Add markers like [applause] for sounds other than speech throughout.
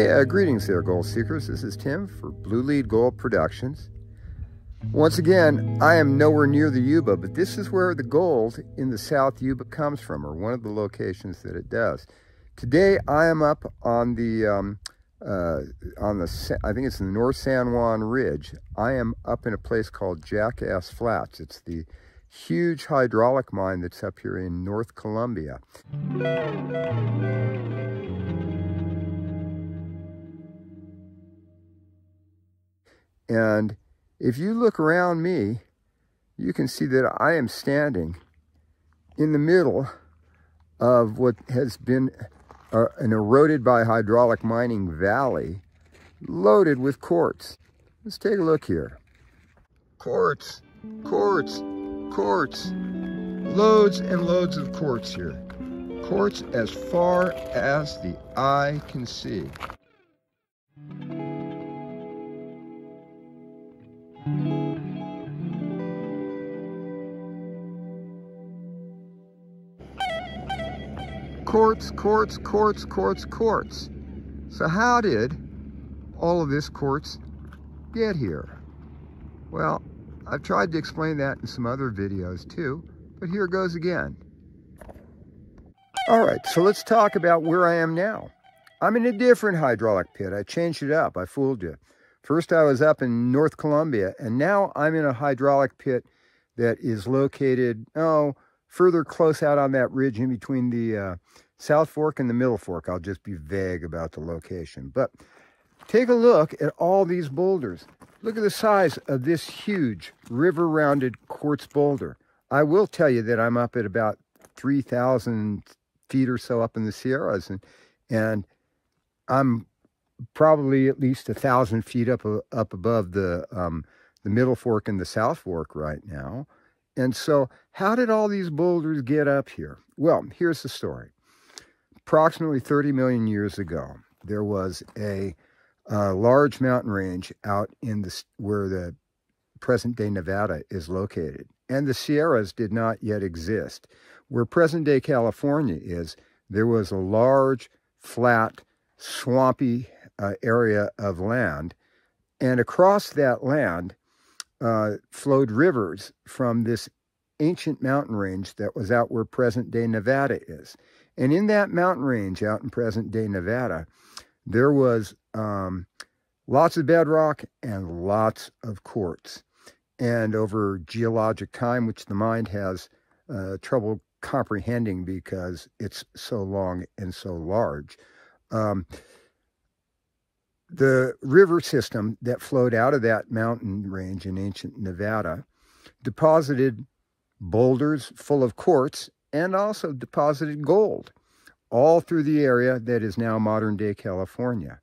Hey, uh, greetings there, gold seekers. This is Tim for Blue Lead Gold Productions. Once again, I am nowhere near the Yuba, but this is where the gold in the South Yuba comes from, or one of the locations that it does. Today, I am up on the, um, uh, on the, I think it's the North San Juan Ridge. I am up in a place called Jackass Flats. It's the huge hydraulic mine that's up here in North Columbia. And if you look around me, you can see that I am standing in the middle of what has been an eroded by hydraulic mining valley loaded with quartz. Let's take a look here. Quartz, quartz, quartz. Loads and loads of quartz here. Quartz as far as the eye can see. Quartz, quartz, quartz, quartz, quartz. So how did all of this quartz get here? Well, I've tried to explain that in some other videos too, but here goes again. All right, so let's talk about where I am now. I'm in a different hydraulic pit. I changed it up. I fooled you. First I was up in North Columbia, and now I'm in a hydraulic pit that is located, oh, further close out on that ridge in between the uh, South Fork and the Middle Fork. I'll just be vague about the location. But take a look at all these boulders. Look at the size of this huge river-rounded quartz boulder. I will tell you that I'm up at about 3,000 feet or so up in the Sierras, and, and I'm probably at least a thousand feet up up above the um, the middle fork and the south fork right now. And so, how did all these boulders get up here? Well, here's the story. Approximately 30 million years ago, there was a, a large mountain range out in the where the present-day Nevada is located, and the Sierras did not yet exist. Where present-day California is, there was a large, flat, swampy uh, area of land. And across that land uh, flowed rivers from this ancient mountain range that was out where present day Nevada is. And in that mountain range out in present day Nevada, there was um, lots of bedrock and lots of quartz. And over geologic time, which the mind has uh, trouble comprehending because it's so long and so large, um, the river system that flowed out of that mountain range in ancient Nevada deposited boulders full of quartz and also deposited gold all through the area that is now modern day California.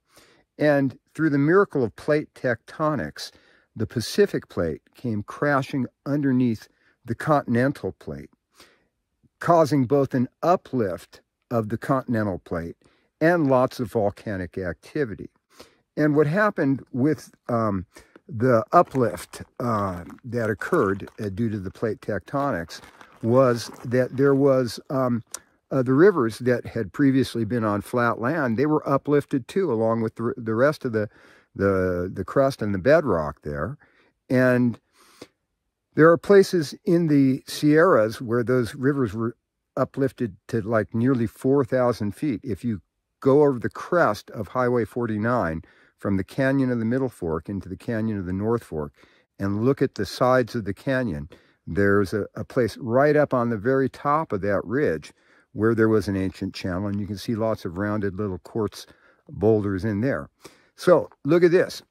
And through the miracle of plate tectonics, the Pacific plate came crashing underneath the continental plate, causing both an uplift of the continental plate and lots of volcanic activity. And what happened with um, the uplift uh, that occurred uh, due to the plate tectonics was that there was um, uh, the rivers that had previously been on flat land, they were uplifted too, along with the, the rest of the, the, the crust and the bedrock there. And there are places in the Sierras where those rivers were uplifted to like nearly 4,000 feet. If you go over the crest of Highway 49, from the canyon of the Middle Fork into the canyon of the North Fork and look at the sides of the canyon, there's a, a place right up on the very top of that ridge where there was an ancient channel, and you can see lots of rounded little quartz boulders in there. So look at this.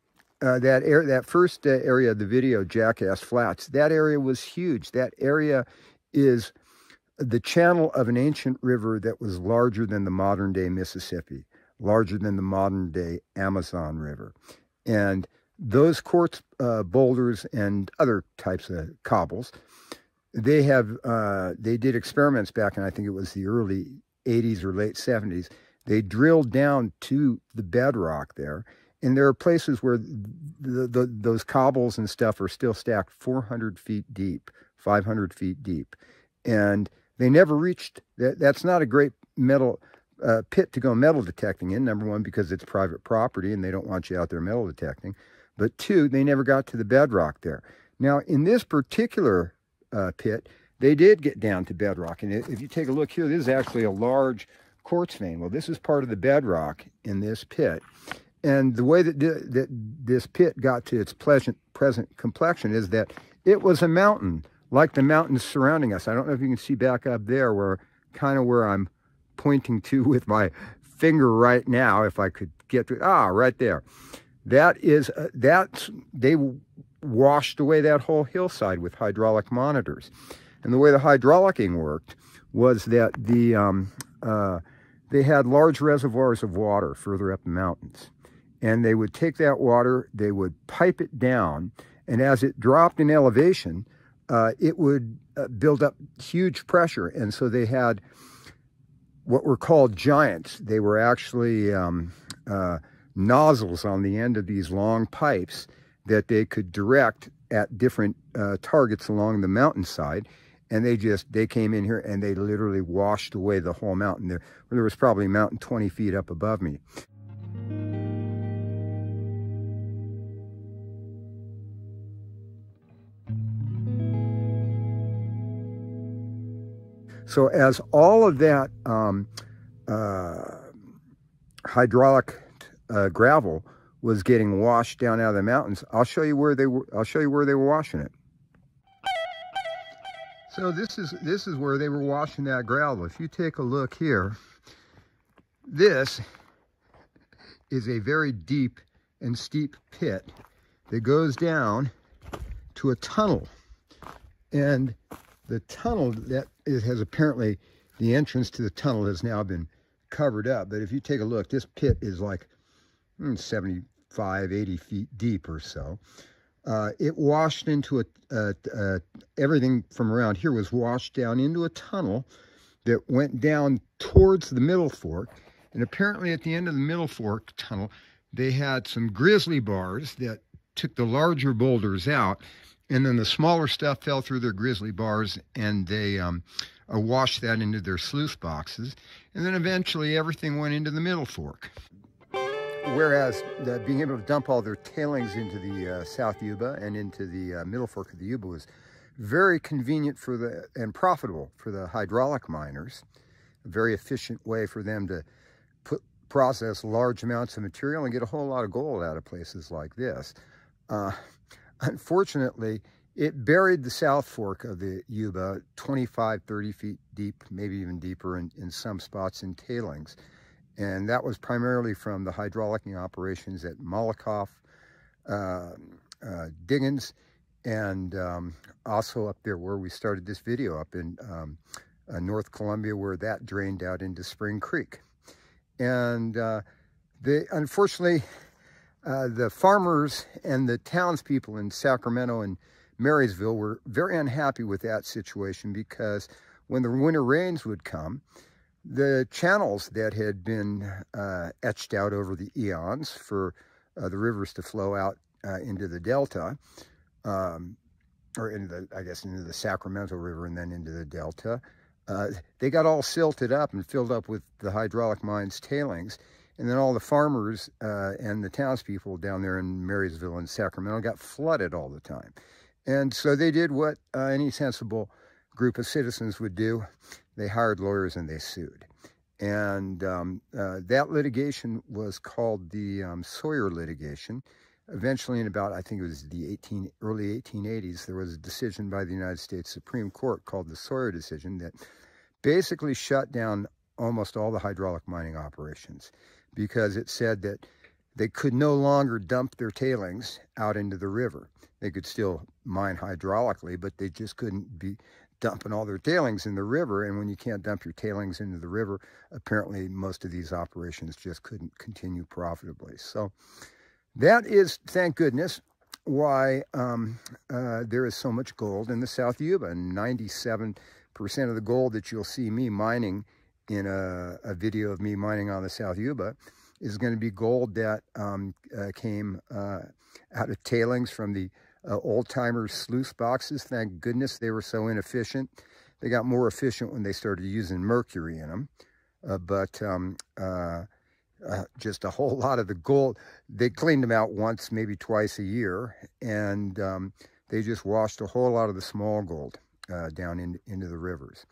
Uh, that air, that first uh, area of the video, Jackass Flats, that area was huge. That area is the channel of an ancient river that was larger than the modern day Mississippi larger than the modern day Amazon River. And those quartz uh, boulders and other types of cobbles, they have, uh, they did experiments back in, I think it was the early 80s or late 70s. They drilled down to the bedrock there. And there are places where the, the, those cobbles and stuff are still stacked 400 feet deep, 500 feet deep. And they never reached, that, that's not a great metal uh, pit to go metal detecting in. Number one, because it's private property and they don't want you out there metal detecting. But two, they never got to the bedrock there. Now, in this particular uh, pit, they did get down to bedrock. And if you take a look here, this is actually a large quartz vein. Well, this is part of the bedrock in this pit. And the way that, that this pit got to its pleasant present complexion is that it was a mountain, like the mountains surrounding us. I don't know if you can see back up there where kind of where I'm pointing to with my finger right now, if I could get to, ah, right there. That is, uh, that's, they washed away that whole hillside with hydraulic monitors. And the way the hydraulicing worked was that the um, uh, they had large reservoirs of water further up the mountains. And they would take that water, they would pipe it down, and as it dropped in elevation, uh, it would uh, build up huge pressure. And so they had what were called giants. They were actually um, uh, nozzles on the end of these long pipes that they could direct at different uh, targets along the mountainside. And they just they came in here and they literally washed away the whole mountain. There there was probably a mountain 20 feet up above me so as all of that um, uh, hydraulic uh, gravel was getting washed down out of the mountains i'll show you where they were i'll show you where they were washing it so this is this is where they were washing that gravel. If you take a look here, this is a very deep and steep pit that goes down to a tunnel. And the tunnel that it has apparently the entrance to the tunnel has now been covered up. But if you take a look, this pit is like hmm, 75, 80 feet deep or so. Uh, it washed into a, everything from around here was washed down into a tunnel that went down towards the middle fork. And apparently at the end of the middle fork tunnel, they had some grizzly bars that took the larger boulders out. And then the smaller stuff fell through their grizzly bars and they um, uh, washed that into their sluice boxes. And then eventually everything went into the middle fork whereas the, being able to dump all their tailings into the uh, South Yuba and into the uh, Middle Fork of the Yuba was very convenient for the and profitable for the hydraulic miners. A very efficient way for them to put process large amounts of material and get a whole lot of gold out of places like this. Unfortunately, it buried the South Fork of the Yuba 25, 30 feet deep, maybe even deeper in, in some spots in tailings. And that was primarily from the hydraulicing operations at Malakoff, uh, uh, Diggins, and um, also up there where we started this video up in um, uh, North Columbia where that drained out into Spring Creek. And uh, they, unfortunately, uh, the farmers and the townspeople in Sacramento and Marysville were very unhappy with that situation because when the winter rains would come, the channels that had been uh, etched out over the eons for uh, the rivers to flow out uh, into the delta, um, or into the, I guess, into the Sacramento River and then into the delta, uh, they got all silted up and filled up with the hydraulic mines tailings. And then all the farmers uh, and the townspeople down there in Marysville and Sacramento got flooded all the time. And so they did what uh, any sensible group of citizens would do. They hired lawyers and they sued. And um, uh, that litigation was called the um, Sawyer litigation. Eventually, in about, I think it was the 18, early 1880s, there was a decision by the United States Supreme Court called the Sawyer decision that basically shut down almost all the hydraulic mining operations because it said that they could no longer dump their tailings out into the river. They could still mine hydraulically, but they just couldn't be dumping all their tailings in the river. And when you can't dump your tailings into the river, apparently most of these operations just couldn't continue profitably. So that is, thank goodness, why um, uh, there is so much gold in the South Yuba. 97% of the gold that you'll see me mining in a, a, video of me mining on the South Yuba is going to be gold that um, uh, came uh, out of tailings from the uh, old-timer sluice boxes. Thank goodness they were so inefficient. They got more efficient when they started using mercury in them. uh, but um, uh, uh, just a whole [laughs] lot of the gold. They cleaned them out once, maybe twice a year, and um, they just washed a whole lot of the small gold down in, into the rivers.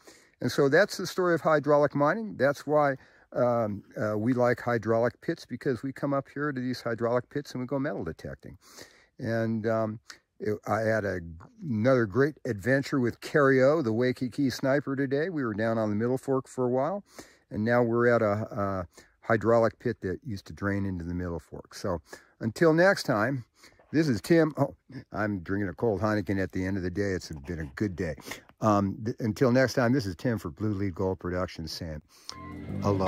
And so that's the story of hydraulic mining. That's why um, uh, we like hydraulic pits because we come up here to these hydraulic pits and we go metal detecting. And um, it, I had a, another great adventure with O, the Waikiki sniper today. We were down on the Middle Fork for a while, and now we're at a, a hydraulic pit that used to drain into the Middle Fork. So until next time, this is Tim. Oh, I'm drinking a cold Heineken at the end of the day. It's been a good day. Um, th- until next time, this is Tim for Blue Lead Gold Productions saying hello.